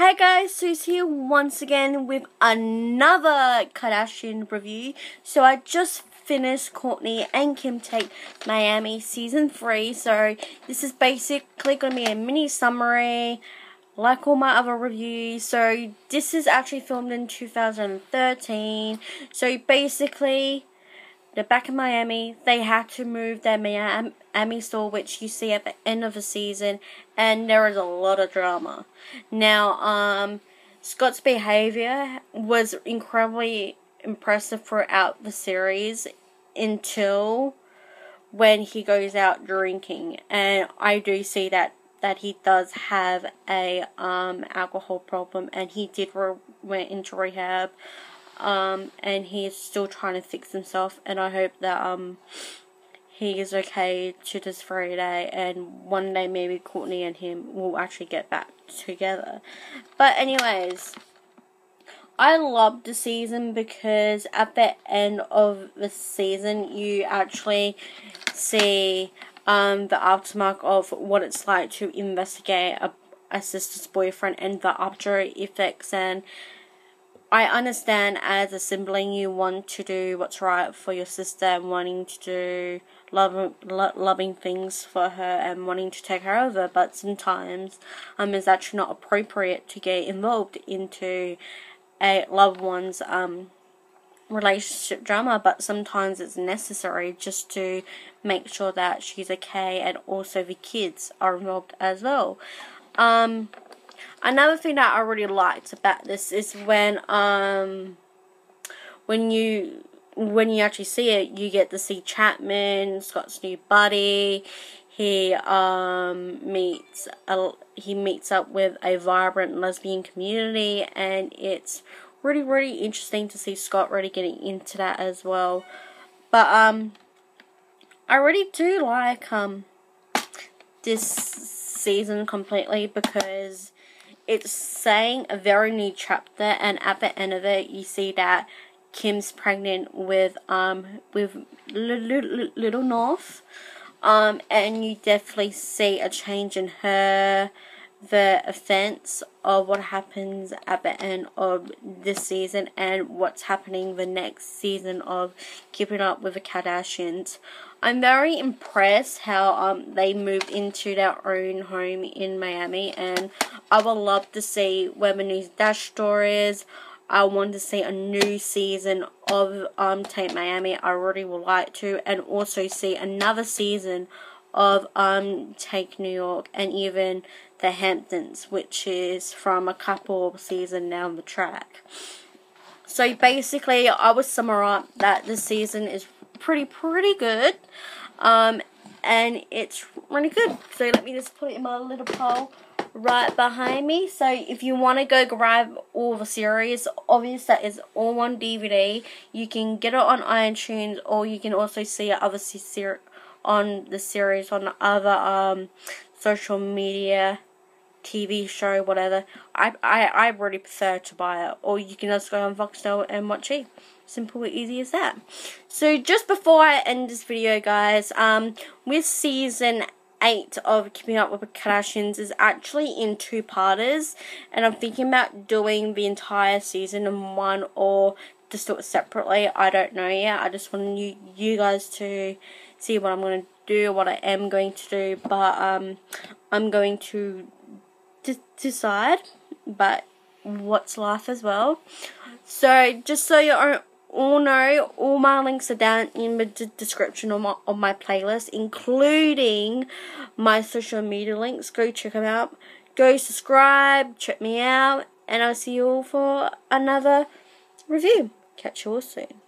Hey guys, Sue's here once again with another Kardashian review. So I just finished Kourtney and Kim Take Miami season 3. So this is basically going to be a mini summary like all my other reviews. So this is actually filmed in 2013. So basically they're back in Miami. They had to move their Miami store, which you see at the end of the season, and there is a lot of drama. Now, um, Scott's behavior was incredibly impressive throughout the series until when he goes out drinking, and I do see that that he does have a um, alcohol problem, and he did re- went into rehab um, and he is still trying to fix himself. And I hope that um, he is okay to this Friday, and one day maybe Kourtney and him will actually get back together. But anyways. I love the season because at the end of the season, you actually see um, the aftermath of what it's like to investigate a, a sister's boyfriend and the after effects and I understand as a sibling you want to do what's right for your sister and wanting to do loving, lo- loving things for her and wanting to take her over, but sometimes um, it's actually not appropriate to get involved into a loved one's um, relationship drama, but sometimes it's necessary just to make sure that she's okay and also the kids are involved as well. Um, Another thing that I really liked about this is when um when you when you actually see it, you get to see Chapman, Scott's new buddy. He um meets a, he meets up with a vibrant lesbian community, and it's really really interesting to see Scott really getting into that as well. But um, I really do like um this season completely because it's saying a very new chapter, and at the end of it, you see that Kim's pregnant with um with little, little North, um, and you definitely see a change in her, the offense of what happens at the end of this season and what's happening the next season of Keeping Up with the Kardashians. I'm very impressed how um they moved into their own home in Miami, and I would love to see where the new dash store is. I want to see a new season of um Take Miami. I really would like to, and also see another season of um Take New York and even the Hamptons, which is from a couple of seasons down the track. So basically, I would summarize that this season is pretty, pretty good. Um, and it's really good. So let me just put it in my little pile right behind me. So if you want to go grab all the series, obviously that is all on DVD. You can get it on iTunes, or you can also see other ser- on the series on other um, social media TV show, whatever, I, I, I really prefer to buy it. Or you can just go on Foxtel and watch it. Simple easy as that. So just before I end this video, guys, um, with season 8 of Keeping Up with the Kardashians is actually in two parters. And I'm thinking about doing the entire season in one or just do it separately. I don't know yet. I just want you, you guys to see what I'm going to do, what I am going to do. But um, I'm going to decide, but what's life as well. So just so you all know, all my links are down in the description of my, of my playlist, including my social media links. Go check them out. Go subscribe, check me out, and I'll see you all for another review. Catch you all soon.